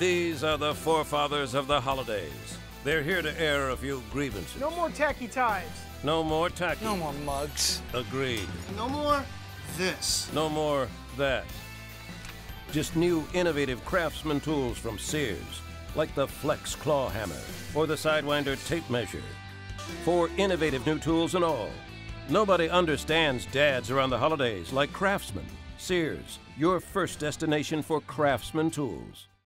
These are the forefathers of the holidays. They're here to air a few grievances. No more tacky ties. No more tacky. No more mugs. Agreed. No more this. No more that. Just new innovative craftsman tools from Sears, like the Flex Claw Hammer or the Sidewinder Tape Measure. Four innovative new tools and all. Nobody understands dads around the holidays like Craftsman. Sears, your first destination for craftsman tools.